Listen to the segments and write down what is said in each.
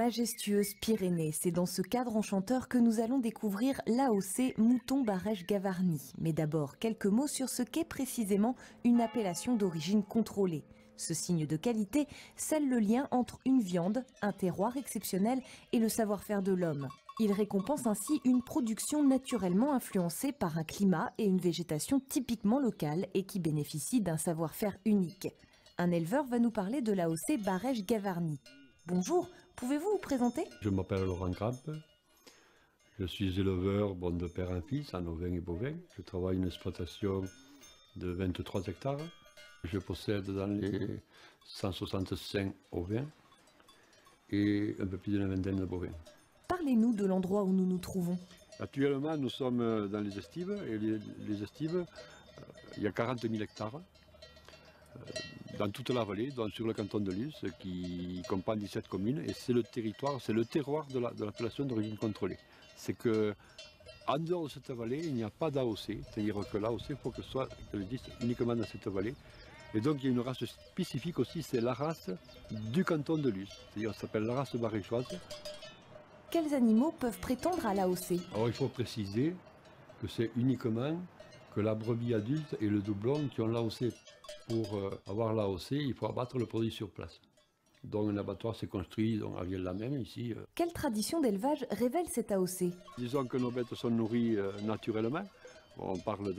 majestueuses Pyrénées. C'est dans ce cadre enchanteur que nous allons découvrir l'AOC Mouton Barèche Gavarnie. Mais d'abord, quelques mots sur ce qu'est précisément une appellation d'origine contrôlée. Ce signe de qualité scelle le lien entre une viande, un terroir exceptionnel et le savoir-faire de l'homme. Il récompense ainsi une production naturellement influencée par un climat et une végétation typiquement locale et qui bénéficie d'un savoir-faire unique. Un éleveur va nous parler de l'AOC Barèche Gavarnie. Bonjour, pouvez-vous vous présenter? Je m'appelle Laurent Crampe. Je suis éleveur bon, de père en fils en ovins et bovins. Je travaille une exploitation de 23 hectares. Je possède dans les 165 ovins et un peu plus d'une vingtaine de bovins. Parlez-nous de l'endroit où nous nous trouvons. Actuellement, nous sommes dans les estives. Et les, les estives, euh, il y a 40 000 hectares euh, dans toute la vallée, donc sur le canton de Luz, qui comprend 17 communes. Et c'est le territoire, c'est le terroir de l'appellation la, d'origine contrôlée. C'est que en dehors de cette vallée, il n'y a pas d'AOC, c'est-à-dire que l'AOC, il faut que ce soit qu'elle existe uniquement dans cette vallée. Et donc il y a une race spécifique aussi, c'est la race du canton de Luz. C'est-à-dire s'appelle la race baréchoise. Quels animaux peuvent prétendre à l'AOC Alors il faut préciser que c'est uniquement que la brebis adulte et le doublon qui ont l'AOC. Pour euh, avoir l'AOC, il faut abattre le produit sur place. Donc un abattoir s'est construit donc, à Vielle-la-Même ici. euh. Quelle tradition d'élevage révèle cette AOC Disons que nos bêtes sont nourries euh, naturellement. On parle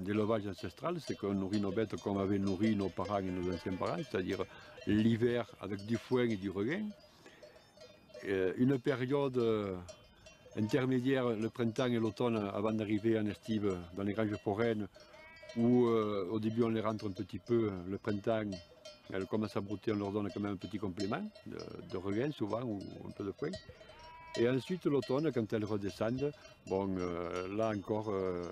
d'élevage ancestral, c'est qu'on nourrit nos bêtes comme avaient nourri nos parents et nos anciens parents, c'est-à-dire l'hiver avec du foin et du regain. Une période intermédiaire, le printemps et l'automne, avant d'arriver en estive dans les granges foraines, où euh, au début on les rentre un petit peu, le printemps, elles commencent à brouter, on leur donne quand même un petit complément de, de souvent, ou un peu de foin. Et ensuite l'automne, quand elles redescendent, bon, euh, là encore, euh,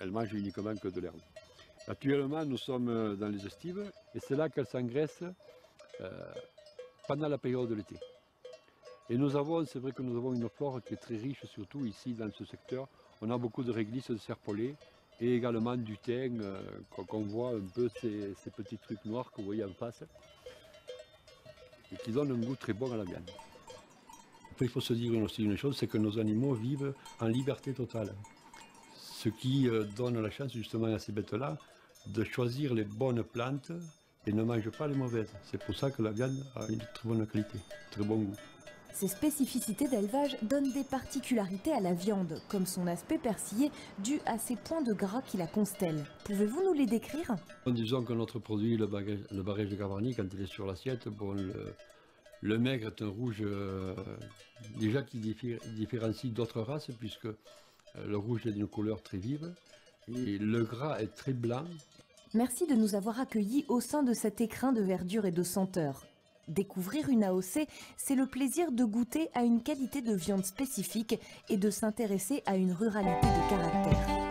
elles, mangent uniquement que de l'herbe. Actuellement, nous sommes dans les estives et c'est là qu'elles s'engraissent pendant la période de l'été. Et nous avons, c'est vrai que nous avons une flore qui est très riche, surtout ici dans ce secteur. On a beaucoup de réglisses, de serpolets et également du thym, euh, qu'on voit un peu ces, ces petits trucs noirs que vous voyez en face et qui donnent un goût très bon à la viande. Après, il faut se dire aussi une chose, c'est que nos animaux vivent en liberté totale. Ce qui euh, donne la chance justement à ces bêtes-là de choisir les bonnes plantes et ne mangent pas les mauvaises. C'est pour ça que la viande a une très bonne qualité, très bon goût. Ces spécificités d'élevage donnent des particularités à la viande, comme son aspect persillé dû à ces points de gras qui la constellent. Pouvez-vous nous les décrire? Disons que notre produit, le, bagage, le barège de Gavarnie, quand il est sur l'assiette, bon, le, le maigre est un rouge euh, déjà qui diffé- différencie d'autres races, puisque euh, le rouge est d'une couleur très vive, et le gras est très blanc, Merci de nous avoir accueillis au sein de cet écrin de verdure et de senteur. Découvrir une AOC, c'est le plaisir de goûter à une qualité de viande spécifique et de s'intéresser à une ruralité de caractère.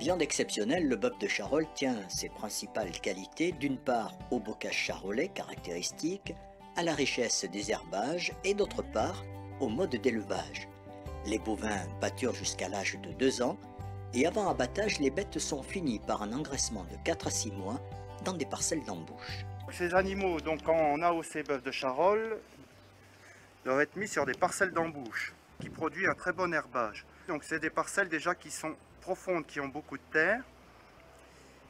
Viande exceptionnelle, le bœuf de Charolles tient ses principales qualités d'une part au bocage charolais caractéristique, à la richesse des herbages et d'autre part au mode d'élevage. Les bovins pâturent jusqu'à l'âge de 2 ans et avant abattage, les bêtes sont finies par un engraissement de 4 à 6 mois dans des parcelles d'embouche. Ces animaux, donc en AOC bœuf de Charolles, doivent être mis sur des parcelles d'embouche qui produisent un très bon herbage. Donc c'est des parcelles déjà qui sont profondes, qui ont beaucoup de terre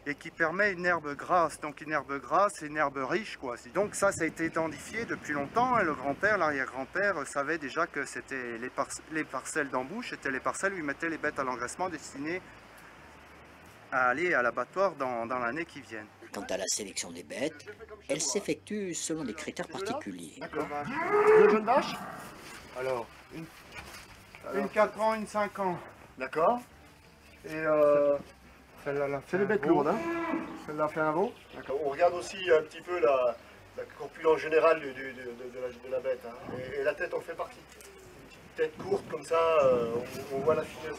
et qui permet une herbe grasse. Donc une herbe grasse, c'est une herbe riche. Quoi. Donc ça, ça a été identifié depuis longtemps. hein. Le grand-père, l'arrière-grand-père euh, savait déjà que c'était les, par- les parcelles d'embouche, étaient les parcelles où ils mettaient les bêtes à l'engraissement destinées à aller à l'abattoir dans, dans l'année qui vient. Quant à la sélection des bêtes, elle s'effectue selon des critères particuliers. Deux jeunes vaches Alors, une, une 4 ans, une 5 ans. D'accord. Et euh, celle-là, C'est les bêtes lourdes. Hein Celle-là a fait un veau. D'accord. On regarde aussi un petit peu la, la corpulence générale du- du- de, de la, de la bête. hein. Et, et la tête en fait partie. Une petite tête courte comme ça, euh, on, on voit la finesse.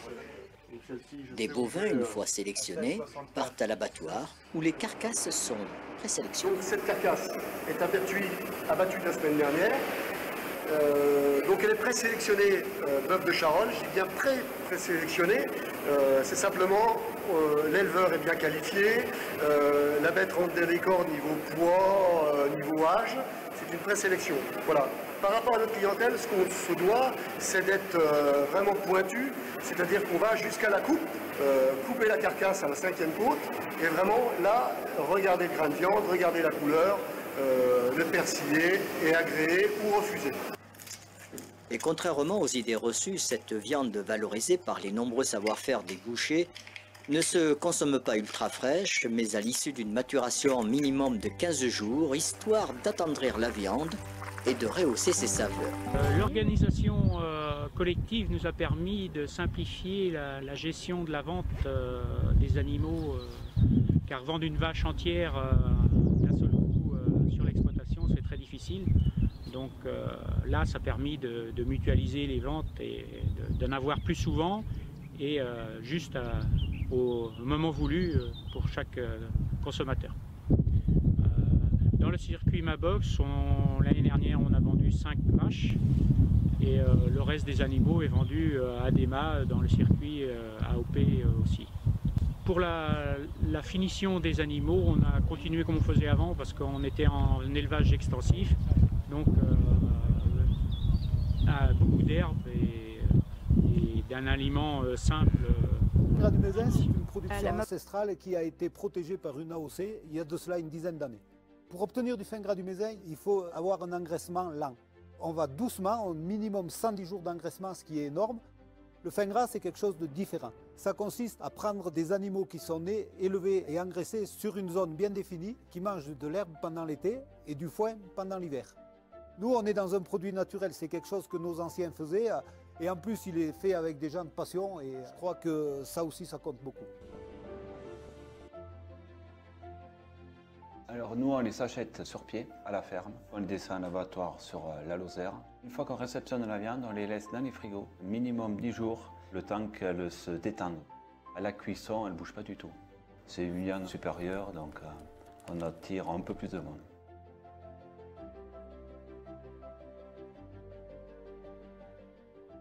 Des bovins, une euh, fois sélectionnés, partent à l'abattoir où les carcasses sont présélectionnées. Cette carcasse est abattue, abattue la semaine dernière. Euh, donc elle est présélectionnée euh, bœuf de Charolles. Je dis bien pré présélectionnée. Euh, c'est simplement euh, l'éleveur est bien qualifié, euh, la bête rentre des records niveau poids, euh, niveau âge, c'est une présélection. Voilà. Par rapport à notre clientèle, ce qu'on se doit, c'est d'être vraiment pointu, c'est-à-dire qu'on va jusqu'à la coupe, couper la carcasse à la cinquième côte, et vraiment là, regarder le grain de viande, regarder la couleur, le persiller et agréer ou refuser. Et contrairement aux idées reçues, cette viande valorisée par les nombreux savoir-faire des bouchers ne se consomme pas ultra fraîche, mais à l'issue d'une maturation minimum de 15 jours, histoire d'attendrir la viande et de rehausser ses saveurs. Euh, l'organisation euh, collective nous a permis de simplifier la, gestion de la vente euh, des animaux, car vendre une vache entière d'un seul coup sur l'exploitation, c'est très difficile. Donc là, ça a permis de, de mutualiser les ventes et d'en avoir plus souvent et juste à, au moment voulu euh, pour chaque euh, consommateur. Euh, dans le circuit Mabox, l'année dernière, on a vendu 5 vaches et le reste des animaux est vendu à DEMA dans le circuit AOP aussi. Pour la, finition des animaux, on a continué comme on faisait avant parce qu'on était en élevage extensif, donc beaucoup d'herbes et d'un aliment simple Mézin, c'est une production ancestrale qui a été protégée par une AOC il y a de cela une dizaine d'années. Pour obtenir du fin gras du Mézin, il faut avoir un engraissement lent. On va doucement, au minimum 110 jours d'engraissement, ce qui est énorme. Le fin gras, c'est quelque chose de différent. Ça consiste à prendre des animaux qui sont nés, élevés et engraissés sur une zone bien définie, qui mangent de l'herbe pendant l'été et du foin pendant l'hiver. Nous, on est dans un produit naturel, c'est quelque chose que nos anciens faisaient. Et en plus, il est fait avec des gens de passion et je crois que ça aussi, ça compte beaucoup. Alors nous, on les achète sur pied à la ferme. On les descend en abattoir sur euh, la Lozère. Une fois qu'on réceptionne la viande, on les laisse dans les frigos, minimum 10 jours, le temps qu'elles se détendent. À la cuisson, elles ne bougent pas du tout. C'est une viande supérieure, donc euh, on attire un peu plus de monde.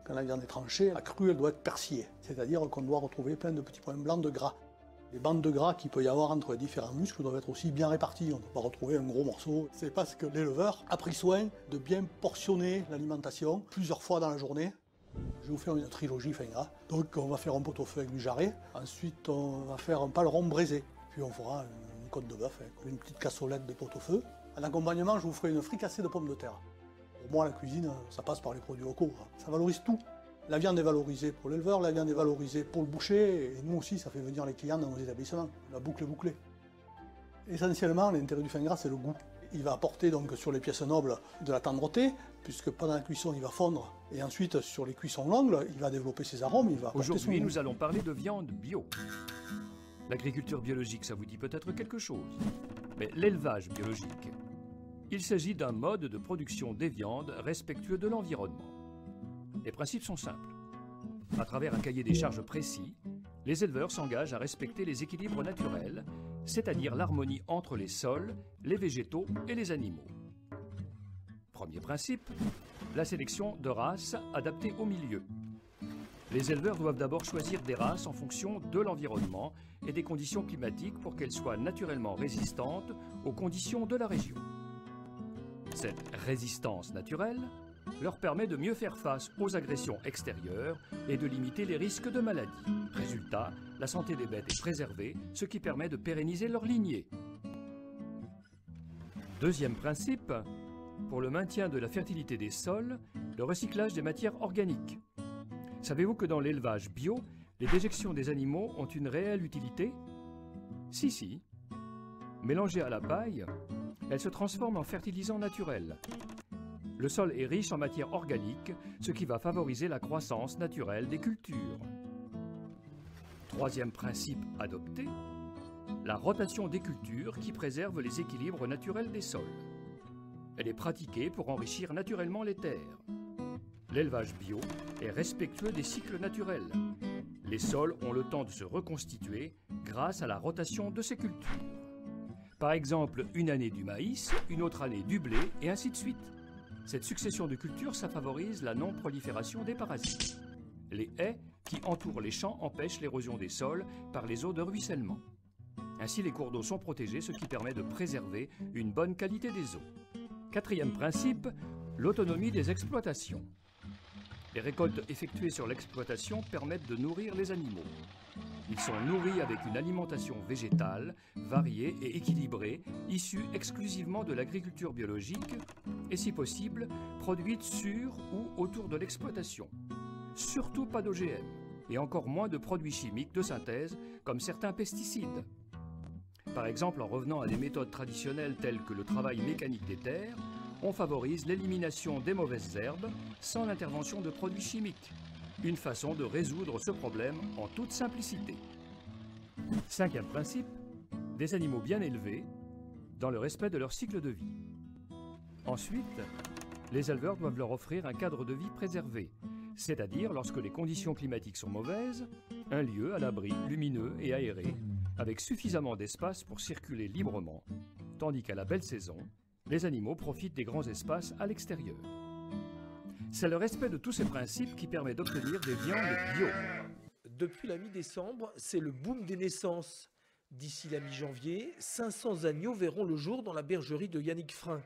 Quand la viande est tranchée, la crue, elle doit être persillée. C'est-à-dire qu'on doit retrouver plein de petits points blancs de gras. Les bandes de gras qu'il peut y avoir entre les différents muscles doivent être aussi bien réparties. On ne peut pas retrouver un gros morceau. C'est parce que l'éleveur a pris soin de bien portionner l'alimentation plusieurs fois dans la journée. Je vais vous faire une trilogie fin. Donc on va faire un pot-au-feu avec du jarret. Ensuite on va faire un paleron braisé. Puis on fera une côte de bœuf une petite cassolette de pot-au-feu. En accompagnement, je vous ferai une fricassée de pommes de terre. Pour moi, la cuisine, ça passe par les produits locaux. Ça valorise tout. La viande est valorisée pour l'éleveur, la viande est valorisée pour le boucher, et nous aussi, ça fait venir les clients dans nos établissements. La boucle est bouclée. Essentiellement, l'intérêt du fin gras, c'est le goût. Il va apporter donc sur les pièces nobles de la tendreté, puisque pendant la cuisson, il va fondre, et ensuite sur les cuissons longues, il va développer ses arômes, il va Aujourd'hui, nous allons parler de viande bio. L'agriculture biologique, ça vous dit peut-être quelque chose. Mais l'élevage biologique, il s'agit d'un mode de production des viandes respectueux de l'environnement. Les principes sont simples. À travers un cahier des charges précis, les éleveurs s'engagent à respecter les équilibres naturels, c'est-à-dire l'harmonie entre les sols, les végétaux et les animaux. Premier principe, la sélection de races adaptées au milieu. Les éleveurs doivent d'abord choisir des races en fonction de l'environnement et des conditions climatiques pour qu'elles soient naturellement résistantes aux conditions de la région. Cette résistance naturelle leur permet de mieux faire face aux agressions extérieures et de limiter les risques de maladie. Résultat, la santé des bêtes est préservée, ce qui permet de pérenniser leur lignée. Deuxième principe, pour le maintien de la fertilité des sols, le recyclage des matières organiques. Savez-vous que dans l'élevage bio, les déjections des animaux ont une réelle utilité? Si, si. Mélangées à la paille, elles se transforment en fertilisant naturel. Le sol est riche en matière organique, ce qui va favoriser la croissance naturelle des cultures. Troisième principe adopté, la rotation des cultures qui préserve les équilibres naturels des sols. Elle est pratiquée pour enrichir naturellement les terres. L'élevage bio est respectueux des cycles naturels. Les sols ont le temps de se reconstituer grâce à la rotation de ces cultures. Par exemple, une année du maïs, une autre année du blé, et ainsi de suite. Cette succession de cultures, ça favorise la non-prolifération des parasites. Les haies qui entourent les champs empêchent l'érosion des sols par les eaux de ruissellement. Ainsi, les cours d'eau sont protégés, ce qui permet de préserver une bonne qualité des eaux. Quatrième principe, l'autonomie des exploitations. Les récoltes effectuées sur l'exploitation permettent de nourrir les animaux. Ils sont nourris avec une alimentation végétale, variée et équilibrée, issue exclusivement de l'agriculture biologique et, si possible, produite sur ou autour de l'exploitation. Surtout pas d'OGM et encore moins de produits chimiques de synthèse comme certains pesticides. Par exemple, en revenant à des méthodes traditionnelles telles que le travail mécanique des terres, on favorise l'élimination des mauvaises herbes sans l'intervention de produits chimiques. Une façon de résoudre ce problème en toute simplicité. Cinquième principe, des animaux bien élevés dans le respect de leur cycle de vie. Ensuite, les éleveurs doivent leur offrir un cadre de vie préservé, c'est-à-dire lorsque les conditions climatiques sont mauvaises, un lieu à l'abri, lumineux et aéré, avec suffisamment d'espace pour circuler librement, tandis qu'à la belle saison, les animaux profitent des grands espaces à l'extérieur. C'est le respect de tous ces principes qui permet d'obtenir des viandes bio. Depuis la mi-décembre, c'est le boom des naissances. D'ici la mi-janvier, 500 agneaux verront le jour dans la bergerie de Yannick Frein.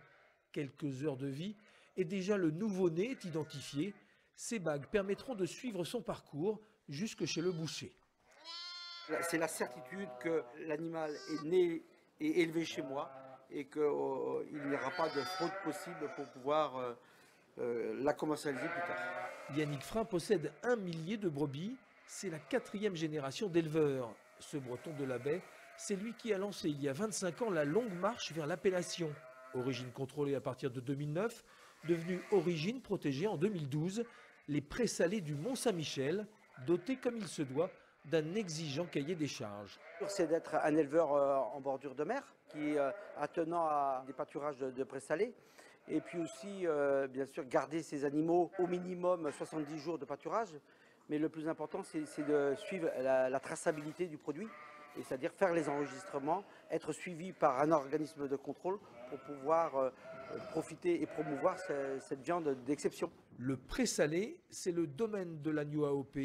Quelques heures de vie et déjà le nouveau-né est identifié. Ces bagues permettront de suivre son parcours jusque chez le boucher. C'est la certitude que l'animal est né et élevé chez moi et qu'il n'y aura pas de fraude possible pour pouvoir euh, euh, la commercialiser plus tard. Yannick Frein possède un millier de brebis. C'est la quatrième génération d'éleveurs. Ce breton de la baie, c'est lui qui a lancé il y a 25 ans la longue marche vers l'appellation. Origine contrôlée à partir de 2009, devenue origine protégée en 2012, les présalés du Mont-Saint-Michel, dotés comme il se doit d'un exigeant cahier des charges. C'est d'être un éleveur euh, en bordure de mer, qui est euh, attenant à des pâturages de, présalés. Et puis aussi, euh, bien sûr, garder ces animaux au minimum 70 jours de pâturage. Mais le plus important, c'est de suivre la, traçabilité du produit, c'est-à-dire faire les enregistrements, être suivi par un organisme de contrôle pour pouvoir profiter et promouvoir cette viande d'exception. Le présalé, c'est le domaine de l'agneau AOP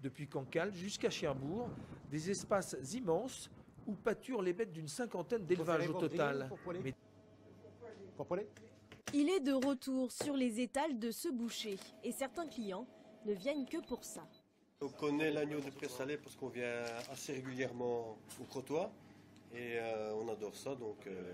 depuis Cancale jusqu'à Cherbourg, des espaces immenses où pâturent les bêtes d'une cinquantaine d'élevages au total. Il est de retour sur les étals de ce boucher et certains clients ne viennent que pour ça. On connaît l'agneau de Pré-Salé parce qu'on vient assez régulièrement au crottoir et euh, on adore ça donc euh,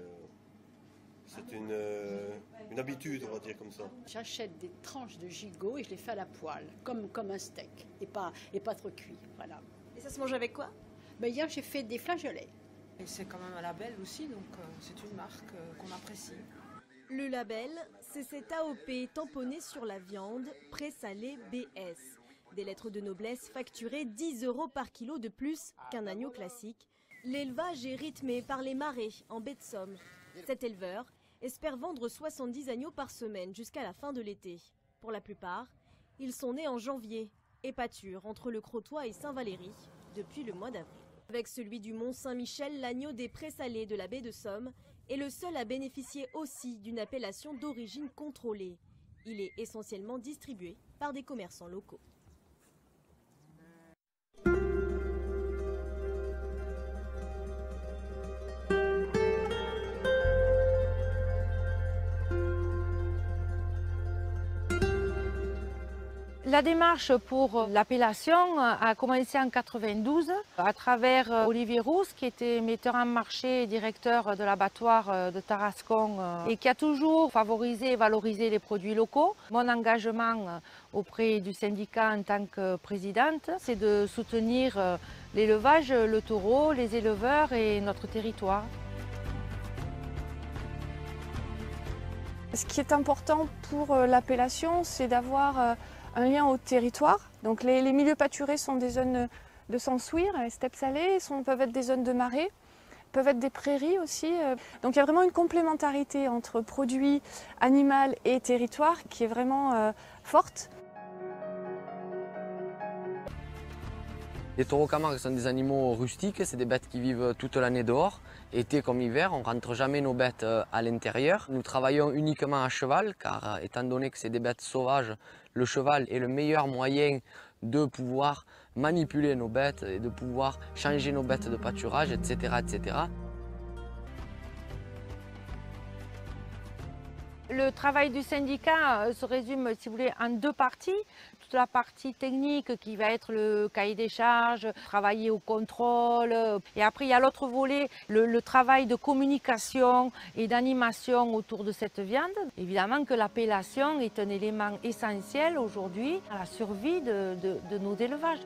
c'est une, euh, une, habitude, on va dire comme ça. J'achète des tranches de gigot et je les fais à la poêle, comme, comme un steak, et pas, et pas trop cuit. Voilà. Et ça se mange avec quoi? Ben, Hier, j'ai fait des flageolets. Et c'est quand même un label aussi, donc euh, c'est une marque euh, qu'on apprécie. Le label, c'est cet AOP tamponné sur la viande, présalé BS. Des lettres de noblesse facturées 10 euros par kilo de plus qu'un agneau classique. L'élevage est rythmé par les marées en baie de Somme. Cet éleveur espère vendre 70 agneaux par semaine jusqu'à la fin de l'été. Pour la plupart, ils sont nés en janvier et pâturent entre le Crotoy et Saint-Valéry depuis le mois d'avril. Avec celui du Mont-Saint-Michel, l'agneau des présalés de la baie de Somme est le seul à bénéficier aussi d'une appellation d'origine contrôlée. Il est essentiellement distribué par des commerçants locaux. La démarche pour l'appellation a commencé en 92 à travers euh, Olivier Rousse qui était metteur en marché et directeur de l'abattoir euh, de Tarascon euh, et qui a toujours favorisé et valorisé les produits locaux. Mon engagement auprès du syndicat en tant que présidente, c'est de soutenir l'élevage, le taureau, les éleveurs et notre territoire. Ce qui est important pour l'appellation, c'est d'avoir un lien au territoire. Donc les, milieux pâturés sont des zones de s'ensuir, les steppes salées sont, peuvent être des zones de marée, peuvent être des prairies aussi. Euh. Donc il y a vraiment une complémentarité entre produits animal et territoire qui est vraiment euh, forte. Les taureaux camargues sont des animaux rustiques, c'est des bêtes qui vivent toute l'année dehors, été comme hiver, on ne rentre jamais nos bêtes euh, à l'intérieur. Nous travaillons uniquement à cheval car étant donné que c'est des bêtes sauvages, le cheval est le meilleur moyen de pouvoir manipuler nos bêtes et de pouvoir changer nos bêtes de pâturage, etc. etc. Le travail du syndicat euh, se résume, si vous voulez, en deux parties. Toute la partie technique qui va être le cahier des charges, travailler au contrôle. Et après, il y a l'autre volet, le, travail de communication et d'animation autour de cette viande. Évidemment que l'appellation est un élément essentiel aujourd'hui à la survie de nos élevages.